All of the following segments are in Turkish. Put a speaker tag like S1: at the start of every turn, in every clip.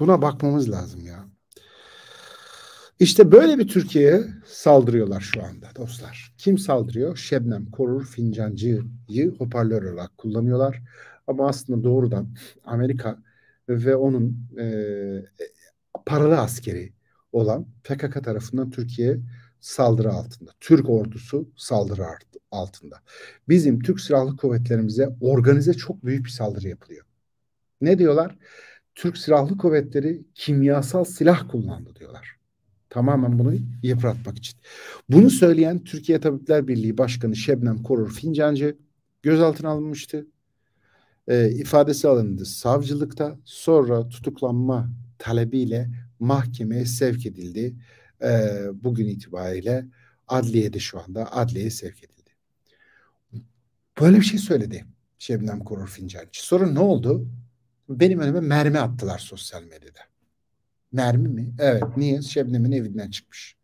S1: Buna bakmamız lazım ya. İşte böyle bir Türkiye'ye saldırıyorlar şu anda dostlar. Kim saldırıyor? Şebnem Korur Fincancı'yı hoparlör olarak kullanıyorlar. Ama aslında doğrudan Amerika ve onun e, paralı askeri olan PKK tarafından Türkiye saldırı altında. Türk ordusu saldırı altında. Bizim Türk Silahlı Kuvvetlerimize organize çok büyük bir saldırı yapılıyor. Ne diyorlar? Türk Silahlı Kuvvetleri kimyasal silah kullandı diyorlar. Tamamen bunu yıpratmak için. Bunu söyleyen Türkiye Tabipler Birliği Başkanı Şebnem Korur Fincancı gözaltına alınmıştı. E, ifadesi alındı savcılıkta. Sonra tutuklanma talebiyle mahkemeye sevk edildi. E, bugün itibariyle adliyede şu anda adliyeye sevk edildi. Böyle bir şey söyledi Şebnem Korur Fincancı. Sonra ne oldu? Benim önüme mermi attılar sosyal medyada. Mermi mi? Evet. Niye? Şebnem'in evinden çıkmış.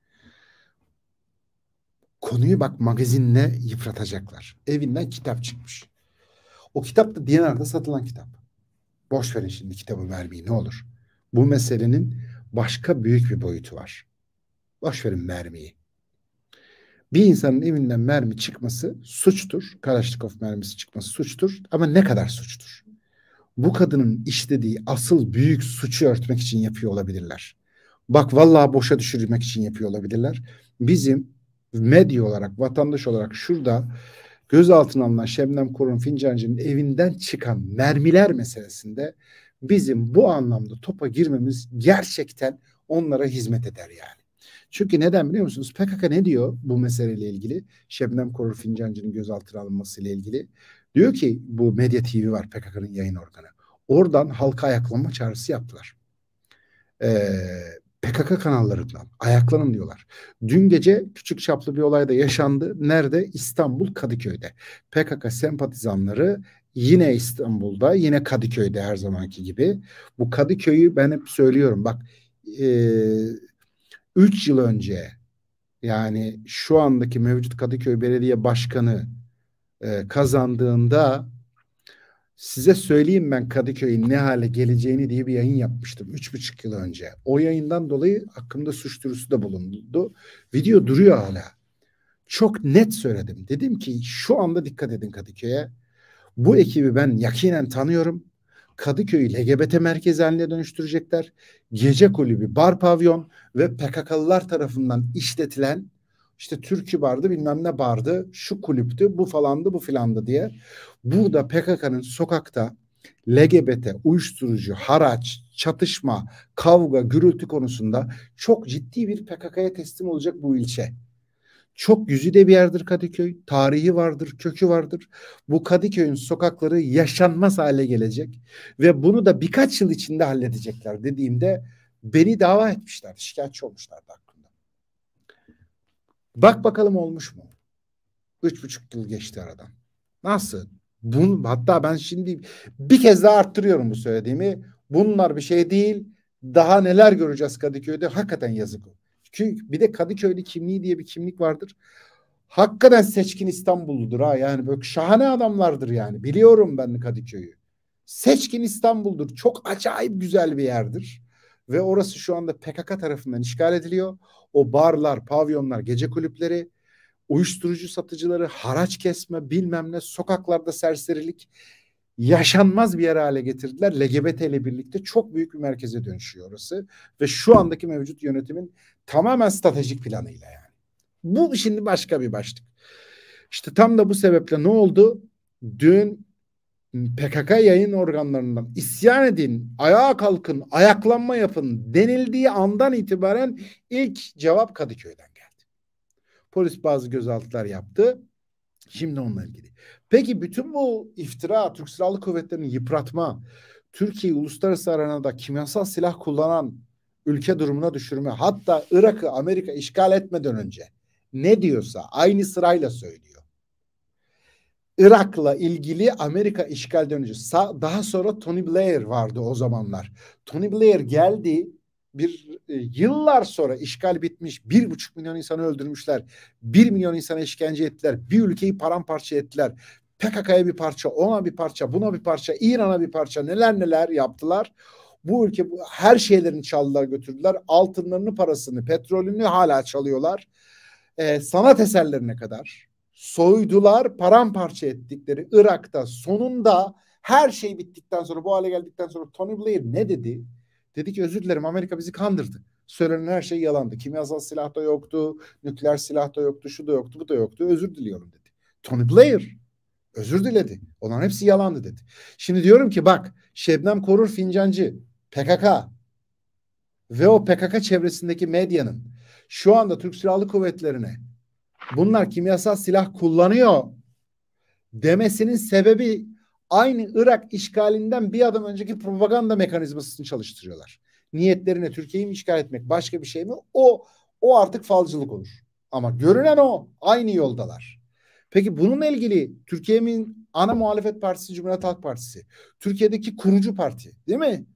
S1: Konuyu bak magazinle yıpratacaklar. Evinden kitap çıkmış. O kitap da Diyanar'da satılan kitap. Boş verin şimdi kitabı mermiyi ne olur. Bu meselenin başka büyük bir boyutu var. Boş verin mermiyi. Bir insanın evinden mermi çıkması suçtur. Kalaşnikov mermisi çıkması suçtur. Ama ne kadar suçtur? Bu kadının işlediği asıl büyük suçu örtmek için yapıyor olabilirler. Bak vallahi boşa düşürmek için yapıyor olabilirler. Bizim medya olarak, vatandaş olarak şurada gözaltına alınan Şebnem Korun Fincancı'nın evinden çıkan mermiler meselesinde bizim bu anlamda topa girmemiz gerçekten onlara hizmet eder yani. Çünkü neden biliyor musunuz? PKK ne diyor bu meseleyle ilgili? Şebnem Korur Fincancı'nın gözaltına alınması ile ilgili. Diyor ki bu Medya TV var PKK'nın yayın organı. Oradan halka ayaklanma çağrısı yaptılar. Ee, PKK kanallarından ayaklanın diyorlar. Dün gece küçük çaplı bir olay da yaşandı. Nerede? İstanbul Kadıköy'de. PKK sempatizanları yine İstanbul'da, yine Kadıköy'de her zamanki gibi. Bu Kadıköy'ü ben hep söylüyorum. Bak 3 e, yıl önce yani şu andaki mevcut Kadıköy Belediye Başkanı e, kazandığında size söyleyeyim ben Kadıköy'ün ne hale geleceğini diye bir yayın yapmıştım. Üç buçuk yıl önce. O yayından dolayı hakkımda suç duyurusu da bulundu. Video duruyor hala. Çok net söyledim. Dedim ki şu anda dikkat edin Kadıköy'e. Bu ekibi ben yakinen tanıyorum. Kadıköy'ü LGBT merkezi haline dönüştürecekler. Gece kulübü, bar pavyon ve PKK'lılar tarafından işletilen işte türkü bardı bilmem ne bardı şu kulüptü bu falandı bu filandı diye. Burada PKK'nın sokakta LGBT, uyuşturucu, haraç, çatışma, kavga, gürültü konusunda çok ciddi bir PKK'ya teslim olacak bu ilçe. Çok yüzüde bir yerdir Kadıköy. Tarihi vardır, kökü vardır. Bu Kadıköy'ün sokakları yaşanmaz hale gelecek. Ve bunu da birkaç yıl içinde halledecekler dediğimde beni dava etmişler, şikayetçi olmuşlardı. Bak bakalım olmuş mu? Üç buçuk yıl geçti aradan. Nasıl? Bun, hatta ben şimdi bir kez daha arttırıyorum bu söylediğimi. Bunlar bir şey değil. Daha neler göreceğiz Kadıköy'de? Hakikaten yazık. Çünkü bir de Kadıköy'de kimliği diye bir kimlik vardır. Hakikaten seçkin İstanbulludur ha. Yani böyle şahane adamlardır yani. Biliyorum ben Kadıköy'ü. Seçkin İstanbul'dur. Çok acayip güzel bir yerdir. Ve orası şu anda PKK tarafından işgal ediliyor. O barlar, pavyonlar, gece kulüpleri, uyuşturucu satıcıları, haraç kesme, bilmem ne, sokaklarda serserilik yaşanmaz bir yer hale getirdiler. LGBT ile birlikte çok büyük bir merkeze dönüşüyor orası. Ve şu andaki mevcut yönetimin tamamen stratejik planıyla yani. Bu şimdi başka bir başlık. İşte tam da bu sebeple ne oldu? Dün PKK yayın organlarından isyan edin, ayağa kalkın, ayaklanma yapın denildiği andan itibaren ilk cevap Kadıköy'den geldi. Polis bazı gözaltılar yaptı. Şimdi onunla ilgili. Peki bütün bu iftira, Türk Silahlı Kuvvetleri'ni yıpratma, Türkiye uluslararası arenada kimyasal silah kullanan ülke durumuna düşürme, hatta Irak'ı Amerika işgal etmeden önce ne diyorsa aynı sırayla söylüyor. Irak'la ilgili Amerika işgalden önce daha sonra Tony Blair vardı o zamanlar. Tony Blair geldi bir e, yıllar sonra işgal bitmiş bir buçuk milyon insanı öldürmüşler. Bir milyon insana işkence ettiler. Bir ülkeyi paramparça ettiler. PKK'ya bir parça, ona bir parça, buna bir parça, İran'a bir parça neler neler yaptılar. Bu ülke her şeylerini çaldılar götürdüler. Altınlarını, parasını, petrolünü hala çalıyorlar. Ee, sanat eserlerine kadar soydular, paramparça ettikleri Irak'ta sonunda her şey bittikten sonra bu hale geldikten sonra Tony Blair ne dedi? Dedi ki özür dilerim Amerika bizi kandırdı. Söylenen her şey yalandı. Kimyasal silah da yoktu, nükleer silah da yoktu, şu da yoktu, bu da yoktu. Özür diliyorum dedi. Tony Blair özür diledi. Onların hepsi yalandı dedi. Şimdi diyorum ki bak Şebnem Korur Fincancı, PKK ve o PKK çevresindeki medyanın şu anda Türk Silahlı Kuvvetleri'ne bunlar kimyasal silah kullanıyor demesinin sebebi aynı Irak işgalinden bir adım önceki propaganda mekanizmasını çalıştırıyorlar. Niyetlerine Türkiye'yi mi işgal etmek başka bir şey mi? O o artık falcılık olur. Ama görünen o. Aynı yoldalar. Peki bununla ilgili Türkiye'nin ana muhalefet partisi Cumhuriyet Halk Partisi. Türkiye'deki kurucu parti değil mi?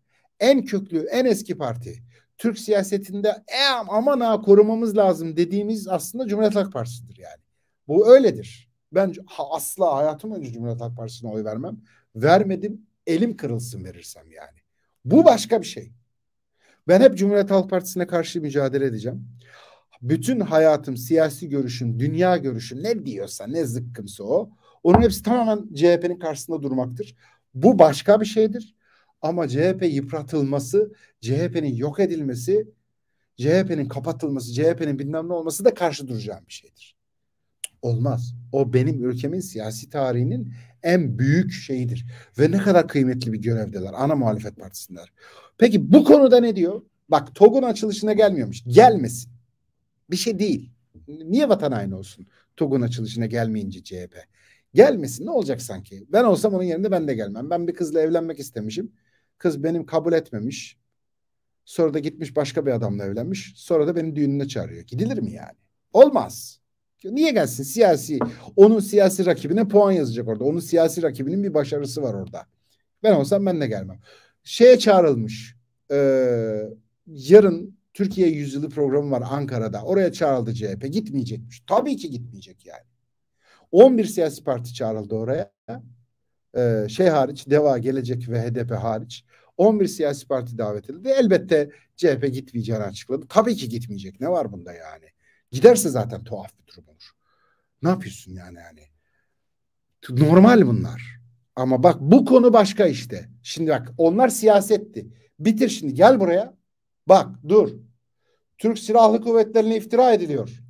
S1: En köklü, en eski parti. Türk siyasetinde e, aman ha korumamız lazım dediğimiz aslında Cumhuriyet Halk Partisi'dir yani. Bu öyledir. Ben ha, asla hayatım önce Cumhuriyet Halk Partisi'ne oy vermem. Vermedim elim kırılsın verirsem yani. Bu başka bir şey. Ben hep Cumhuriyet Halk Partisi'ne karşı mücadele edeceğim. Bütün hayatım, siyasi görüşüm, dünya görüşüm ne diyorsa ne zıkkımsa o. Onun hepsi tamamen CHP'nin karşısında durmaktır. Bu başka bir şeydir. Ama CHP yıpratılması, CHP'nin yok edilmesi, CHP'nin kapatılması, CHP'nin bilmem ne olması da karşı duracağım bir şeydir. Olmaz. O benim ülkemin siyasi tarihinin en büyük şeyidir. Ve ne kadar kıymetli bir görevdeler. Ana muhalefet partisindeler. Peki bu konuda ne diyor? Bak TOG'un açılışına gelmiyormuş. Gelmesin. Bir şey değil. Niye vatan haini olsun? TOG'un açılışına gelmeyince CHP. Gelmesin ne olacak sanki? Ben olsam onun yerinde ben de gelmem. Ben bir kızla evlenmek istemişim. Kız benim kabul etmemiş. Sonra da gitmiş başka bir adamla evlenmiş. Sonra da beni düğününe çağırıyor. Gidilir mi yani? Olmaz. Niye gelsin? Siyasi. Onun siyasi rakibine puan yazacak orada. Onun siyasi rakibinin bir başarısı var orada. Ben olsam ben de gelmem. Şeye çağrılmış. Ee, yarın Türkiye Yüzyılı programı var Ankara'da. Oraya çağrıldı CHP. Gitmeyecekmiş. Tabii ki gitmeyecek yani. 11 siyasi parti çağrıldı oraya. Ee, şey hariç, DEVA, Gelecek ve HDP hariç. 11 siyasi parti davet edildi. Elbette CHP gitmeyeceğini açıkladı. Tabii ki gitmeyecek. Ne var bunda yani? Giderse zaten tuhaf bir durum olur. Ne yapıyorsun yani yani? Normal bunlar. Ama bak bu konu başka işte. Şimdi bak onlar siyasetti. Bitir şimdi gel buraya. Bak dur. Türk Silahlı Kuvvetleri'ne iftira ediliyor.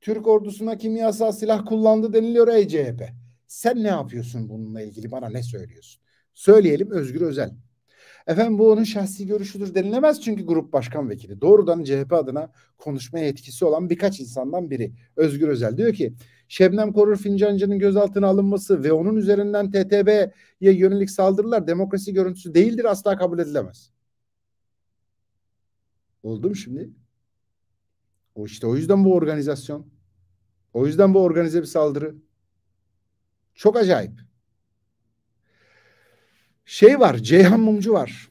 S1: Türk ordusuna kimyasal silah kullandı deniliyor ey CHP. Sen ne yapıyorsun bununla ilgili bana ne söylüyorsun? Söyleyelim Özgür Özel. Efendim bu onun şahsi görüşüdür denilemez çünkü grup başkan vekili. Doğrudan CHP adına konuşmaya etkisi olan birkaç insandan biri. Özgür Özel diyor ki Şebnem Korur Fincancı'nın gözaltına alınması ve onun üzerinden TTB'ye yönelik saldırılar demokrasi görüntüsü değildir asla kabul edilemez. Oldu mu şimdi? O işte o yüzden bu organizasyon. O yüzden bu organize bir saldırı. Çok acayip. Şey var, Ceyhan Mumcu var.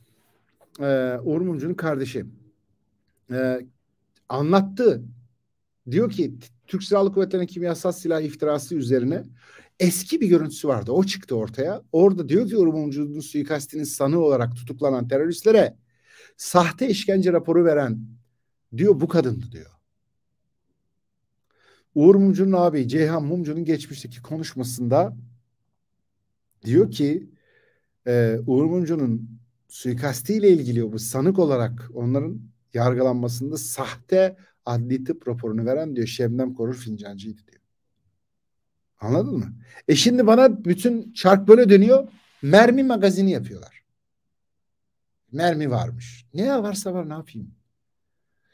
S1: Ee, Uğur Mumcu'nun kardeşi. Ee, anlattı. Diyor ki Türk Silahlı Kuvvetleri'nin kimyasal silah iftirası üzerine eski bir görüntüsü vardı. O çıktı ortaya. Orada diyor ki Uğur Mumcu'nun suikastinin sanığı olarak tutuklanan teröristlere sahte işkence raporu veren diyor bu kadındı diyor. Uğur Mumcu'nun abi Ceyhan Mumcu'nun geçmişteki konuşmasında diyor ki e, Uğur Mumcu'nun suikastiyle ilgili bu sanık olarak onların yargılanmasında sahte adli tıp raporunu veren diyor Şebnem Korur Fincancı'ydı diyor. Anladın mı? E şimdi bana bütün çark böyle dönüyor. Mermi magazini yapıyorlar. Mermi varmış. Ne varsa var ne yapayım?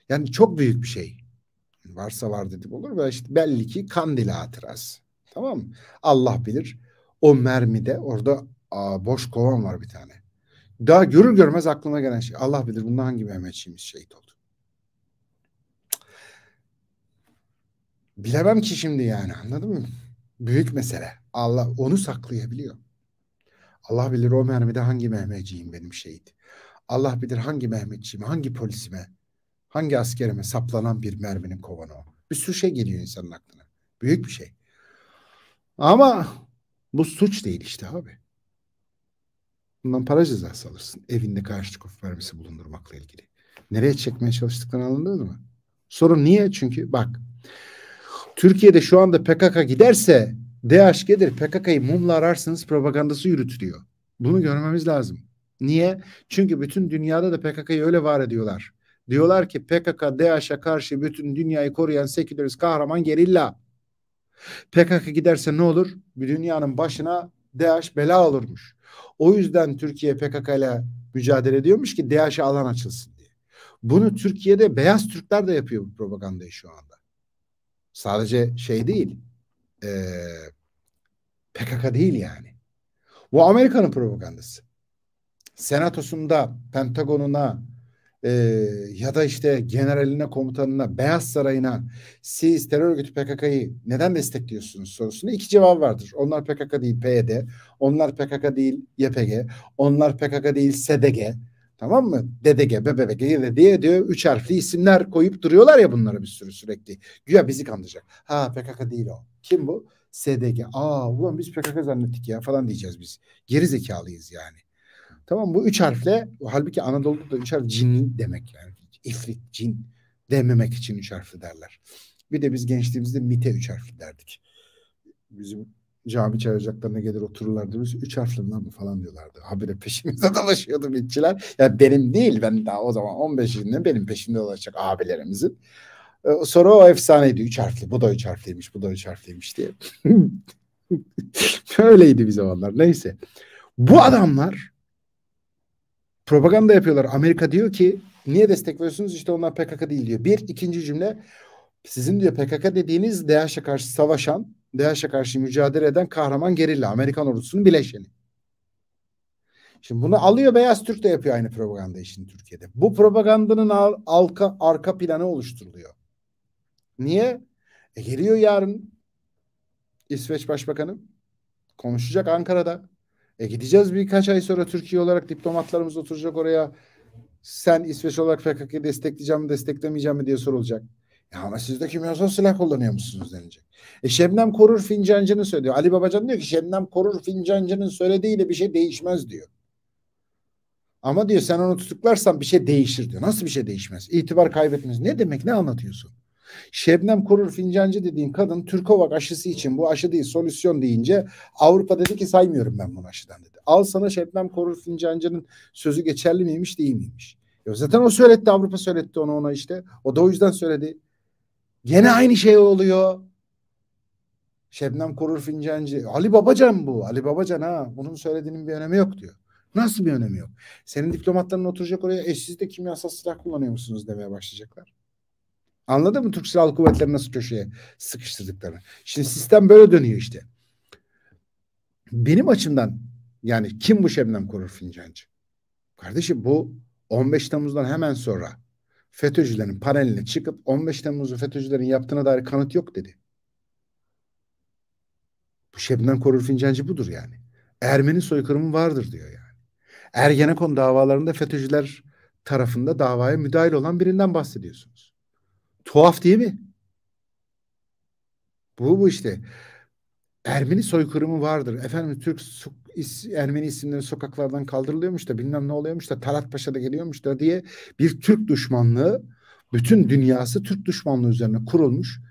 S1: Yani çok büyük bir şey. Varsa var dedik olur ve işte belli ki kandil hatırası. Tamam mı? Allah bilir. O mermide orada aa, boş kovan var bir tane. Daha görür görmez aklıma gelen şey. Allah bilir bundan hangi Mehmetçiğimiz şehit oldu. Bilemem ki şimdi yani anladın mı? Büyük mesele. Allah onu saklayabiliyor. Allah bilir o mermide hangi Mehmetçiğim benim şehit. Allah bilir hangi Mehmetçiğime, hangi polisime, hangi askerime saplanan bir merminin kovanı o. Bir sürü şey geliyor insanın aklına. Büyük bir şey. Ama bu suç değil işte abi. Bundan para cezası alırsın. Evinde Kalaşnikov mermisi bulundurmakla ilgili. Nereye çekmeye çalıştıklarını anladınız mı? Sorun niye? Çünkü bak Türkiye'de şu anda PKK giderse DH gelir PKK'yı mumla ararsınız propagandası yürütülüyor. Bunu görmemiz lazım. Niye? Çünkü bütün dünyada da PKK'yı öyle var ediyorlar. Diyorlar ki PKK DAEŞ'e karşı bütün dünyayı koruyan sekülerist kahraman gerilla. PKK giderse ne olur? Bir dünyanın başına DAEŞ bela olurmuş. O yüzden Türkiye PKK ile mücadele ediyormuş ki DAEŞ'e alan açılsın diye. Bunu Türkiye'de beyaz Türkler de yapıyor bu propagandayı şu anda. Sadece şey değil. Ee, PKK değil yani. Bu Amerika'nın propagandası. Senatosunda, Pentagon'una e, ya da işte generaline, komutanına, Beyaz Sarayı'na siz terör örgütü PKK'yı neden destekliyorsunuz sorusuna iki cevap vardır. Onlar PKK değil PYD, onlar PKK değil YPG, onlar PKK değil SDG. Tamam mı? DDG, BBG diye diyor üç harfli isimler koyup duruyorlar ya bunlara bir sürü sürekli. Güya bizi kandıracak. Ha PKK değil o. Kim bu? SDG. Aa ulan biz PKK zannettik ya falan diyeceğiz biz. Geri zekalıyız yani. Tamam bu üç harfle halbuki Anadolu'da da üç harf cin demek yani. İfrit, cin dememek için üç harfli derler. Bir de biz gençliğimizde MIT'e üç harfli derdik. Bizim cami çağıracaklarına gelir otururlardı. Biz üç harfli lan mı falan diyorlardı. Habire peşimize dolaşıyordu mitçiler. Yani benim değil ben daha o zaman 15 yaşında benim peşimde dolaşacak abilerimizin. Ee, sonra o efsaneydi. Üç harfli. Bu da üç harfliymiş. Bu da üç harfliymiş diye. Öyleydi bir zamanlar. Neyse. Bu adamlar propaganda yapıyorlar. Amerika diyor ki niye destekliyorsunuz? İşte onlar PKK değil diyor. Bir. ikinci cümle sizin diyor PKK dediğiniz DAEŞ'e karşı savaşan, DAEŞ'e karşı mücadele eden kahraman gerilla. Amerikan ordusunun bileşeni. Şimdi bunu alıyor Beyaz Türk de yapıyor aynı propaganda işini Türkiye'de. Bu propagandanın arka, arka planı oluşturuluyor. Niye? E geliyor yarın İsveç Başbakanı konuşacak Ankara'da. E gideceğiz birkaç ay sonra Türkiye olarak diplomatlarımız oturacak oraya. Sen İsveç olarak PKK'yı destekleyeceğim mi desteklemeyeceğim mi diye sorulacak. Ya ama siz de kimyasal silah kullanıyor musunuz denecek. E Şebnem Korur Fincancı'nın söylüyor. Ali Babacan diyor ki Şebnem Korur Fincancı'nın söylediğiyle bir şey değişmez diyor. Ama diyor sen onu tutuklarsan bir şey değişir diyor. Nasıl bir şey değişmez? İtibar kaybetmez. Ne demek ne anlatıyorsun? Şebnem Korur Fincancı dediğin kadın Türkovak aşısı için bu aşı değil solüsyon deyince Avrupa dedi ki saymıyorum ben bunu aşıdan dedi. Al sana Şebnem Korur Fincancı'nın sözü geçerli miymiş değil miymiş? Ya zaten o söyletti Avrupa söyletti onu ona işte. O da o yüzden söyledi. Gene aynı şey oluyor. Şebnem Korur Fincancı. Ali Babacan bu. Ali Babacan ha. Bunun söylediğinin bir önemi yok diyor. Nasıl bir önemi yok? Senin diplomatların oturacak oraya e siz de kimyasal silah kullanıyor musunuz demeye başlayacaklar. Anladın mı Türk Silahlı Kuvvetleri nasıl köşeye sıkıştırdıklarını? Şimdi sistem böyle dönüyor işte. Benim açımdan yani kim bu Şebnem Korur Fincancı? Kardeşim bu 15 Temmuz'dan hemen sonra FETÖ'cülerin paneline çıkıp 15 Temmuz'u FETÖ'cülerin yaptığına dair kanıt yok dedi. Bu Şebnem Korur Fincancı budur yani. Ermeni soykırımı vardır diyor yani. Ergenekon davalarında FETÖ'cüler tarafında davaya müdahil olan birinden bahsediyorsunuz. Tuhaf değil mi? Bu bu işte. Ermeni soykırımı vardır. Efendim Türk Ermeni isimleri sokaklardan kaldırılıyormuş da bilmem ne oluyormuş da Talat Paşa da geliyormuş da diye bir Türk düşmanlığı bütün dünyası Türk düşmanlığı üzerine kurulmuş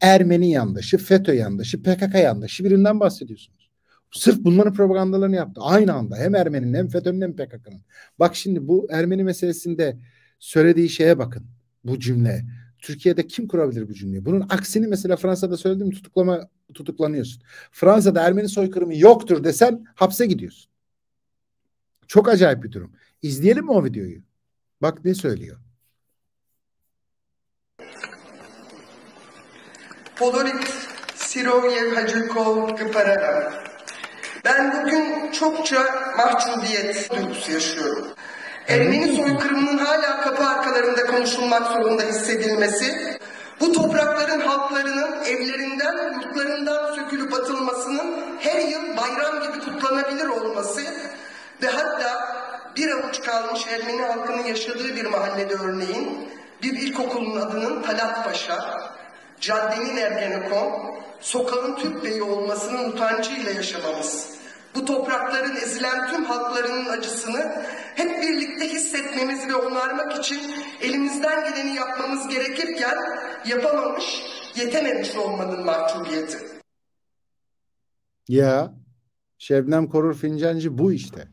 S1: Ermeni yandaşı, FETÖ yandaşı, PKK yandaşı birinden bahsediyorsunuz. Sırf bunların propagandalarını yaptı. Aynı anda hem Ermeni'nin hem FETÖ'nün hem PKK'nın. Bak şimdi bu Ermeni meselesinde söylediği şeye bakın. Bu cümle. Türkiye'de kim kurabilir bu cümleyi? Bunun aksini mesela Fransa'da söyledim tutuklama tutuklanıyorsun. Fransa'da Ermeni soykırımı yoktur desen hapse gidiyorsun. Çok acayip bir durum. İzleyelim mi o videoyu? Bak ne söylüyor.
S2: Polorit Sirovyev Hacırkov Gıparara. Ben bugün çokça mahcubiyet duygusu yaşıyorum. Ermeni soykırımının hala kapı arkalarında konuşulmak zorunda hissedilmesi, bu toprakların halklarının evlerinden, yurtlarından sökülüp atılmasının her yıl bayram gibi kutlanabilir olması ve hatta bir avuç kalmış Ermeni halkının yaşadığı bir mahallede örneğin bir ilkokulun adının Talat Paşa, caddenin Ergenekon, sokağın Türk Beyi olmasının utancıyla yaşamamız. Bu toprakların ezilen tüm halklarının acısını hep birlikte hissetmemiz ve onarmak için elimizden geleni yapmamız gerekirken yapamamış, yetememiş olmanın mahcubiyeti.
S1: Ya Şebnem Korur Fincancı bu işte.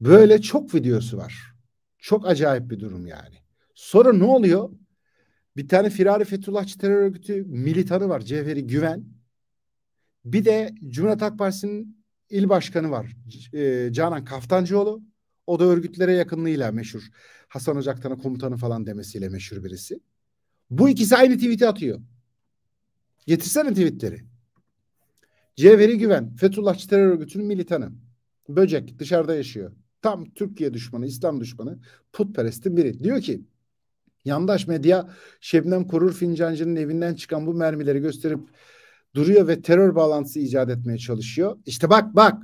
S1: Böyle çok videosu var. Çok acayip bir durum yani. Sonra ne oluyor? Bir tane Firari Fethullahçı terör örgütü militanı var. Cevheri Güven. Bir de Cumhuriyet Halk Partisi'nin il başkanı var. E, Canan Kaftancıoğlu. O da örgütlere yakınlığıyla meşhur. Hasan Ocaktan'a komutanı falan demesiyle meşhur birisi. Bu ikisi aynı tweet'i atıyor. Getirsene tweetleri. Cevheri Güven, Fethullahçı terör örgütünün militanı. Böcek dışarıda yaşıyor. Tam Türkiye düşmanı, İslam düşmanı, putperestin biri. Diyor ki yandaş medya Şebnem Korur Fincancı'nın evinden çıkan bu mermileri gösterip duruyor ve terör bağlantısı icat etmeye çalışıyor. İşte bak bak.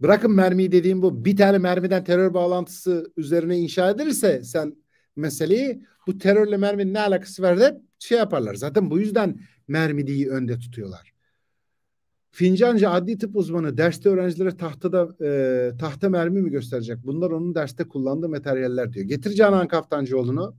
S1: Bırakın mermiyi dediğim bu. Bir tane mermiden terör bağlantısı üzerine inşa edilirse sen meseleyi bu terörle merminin ne alakası var de şey yaparlar. Zaten bu yüzden mermi önde tutuyorlar. Fincancı adli tıp uzmanı derste öğrencilere tahtada e, tahta mermi mi gösterecek? Bunlar onun derste kullandığı materyaller diyor. Getir Canan Kaftancıoğlu'nu.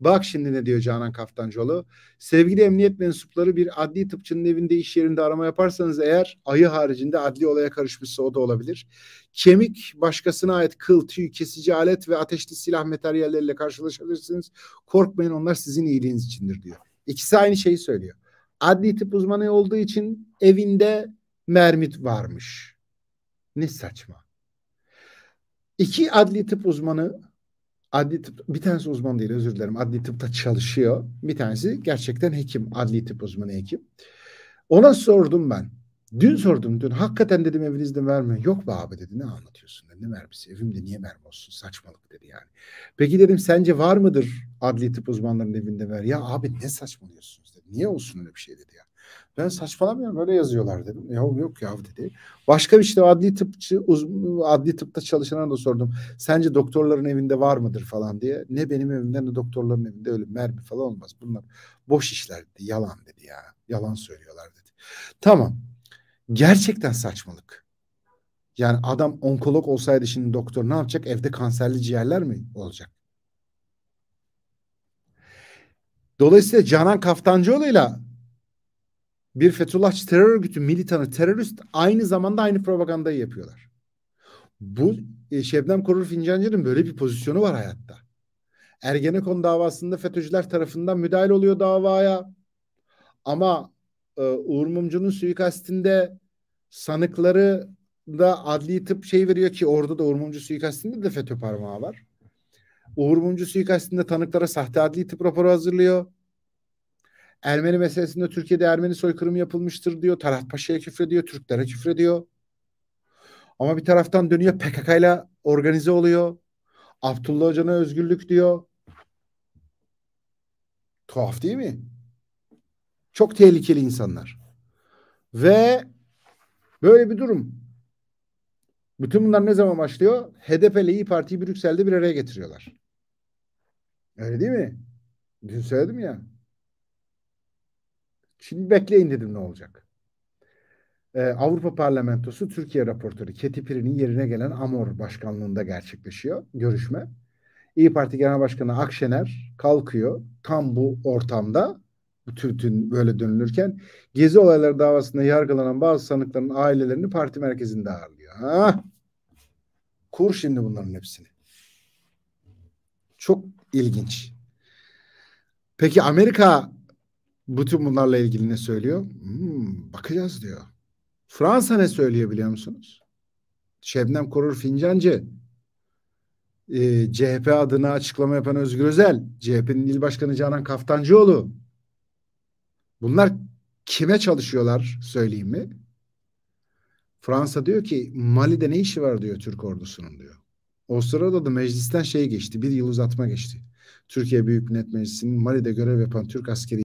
S1: Bak şimdi ne diyor Canan Kaftancıoğlu. Sevgili emniyet mensupları bir adli tıpçının evinde iş yerinde arama yaparsanız eğer ayı haricinde adli olaya karışmışsa o da olabilir. Kemik başkasına ait kıl, tüy, kesici alet ve ateşli silah materyalleriyle karşılaşabilirsiniz. Korkmayın onlar sizin iyiliğiniz içindir diyor. İkisi aynı şeyi söylüyor. Adli tıp uzmanı olduğu için evinde mermi varmış. Ne saçma. İki adli tıp uzmanı adli tıp bir tanesi uzman değil özür dilerim. Adli tıpta çalışıyor. Bir tanesi gerçekten hekim. Adli tıp uzmanı hekim. Ona sordum ben. Dün sordum dün. Hakikaten dedim evinizde mermi. Yok be abi dedi. Ne anlatıyorsun? Dedi. Ne mermisi? Evimde niye mermi olsun? Saçmalık dedi yani. Peki dedim sence var mıdır adli tıp uzmanlarının evinde mermi? Ya abi ne saçmalıyorsunuz dedi. Niye olsun öyle bir şey dedi ya. Ben saçmalamıyorum böyle yazıyorlar dedim. Ya yok ya dedi. Başka bir işte adli tıpçı uz, adli tıpta çalışana da sordum. Sence doktorların evinde var mıdır falan diye. Ne benim evimde ne doktorların evinde öyle mermi falan olmaz. Bunlar boş işler dedi. Yalan dedi ya. Yalan söylüyorlar dedi. Tamam. Gerçekten saçmalık. Yani adam onkolog olsaydı şimdi doktor ne yapacak? Evde kanserli ciğerler mi olacak? Dolayısıyla Canan Kaftancıoğlu'yla bir Fethullahçı terör örgütü militanı terörist aynı zamanda aynı propagandayı yapıyorlar. Bu e, Şebnem Korur Fincancı'nın böyle bir pozisyonu var hayatta. Ergenekon davasında FETÖ'cüler tarafından müdahale oluyor davaya. Ama e, Uğur Mumcu'nun suikastinde sanıkları da adli tıp şey veriyor ki orada da Uğur Mumcu suikastinde de FETÖ parmağı var. Uğur Mumcu suikastinde tanıklara sahte adli tıp raporu hazırlıyor. Ermeni meselesinde Türkiye'de Ermeni soykırımı yapılmıştır diyor. Talat Paşa'ya küfrediyor, Türklere küfrediyor. Ama bir taraftan dönüyor PKK ile organize oluyor. Abdullah Hoca'na özgürlük diyor. Tuhaf değil mi? Çok tehlikeli insanlar. Ve böyle bir durum. Bütün bunlar ne zaman başlıyor? HDP ile İyi Parti'yi Brüksel'de bir araya getiriyorlar. Öyle değil mi? Dün söyledim ya. Şimdi bekleyin dedim ne olacak. Ee, Avrupa Parlamentosu Türkiye raportörü Keti Piri'nin yerine gelen Amor başkanlığında gerçekleşiyor görüşme. İyi Parti Genel Başkanı Akşener kalkıyor tam bu ortamda bütün böyle dönülürken Gezi olayları davasında yargılanan bazı sanıkların ailelerini parti merkezinde ağırlıyor. Ha? Kur şimdi bunların hepsini. Çok ilginç. Peki Amerika bütün bunlarla ilgili ne söylüyor? Hmm, bakacağız diyor. Fransa ne söylüyor biliyor musunuz? Şebnem Korur Fincancı, e, CHP adına açıklama yapan Özgür Özel, CHP'nin il başkanı Canan Kaftancıoğlu. Bunlar kime çalışıyorlar söyleyeyim mi? Fransa diyor ki Mali'de ne işi var diyor Türk ordusunun diyor. O sırada da meclisten şey geçti. Bir yıl uzatma geçti. Türkiye Büyük Millet Meclisi'nin Mali'de görev yapan Türk askeri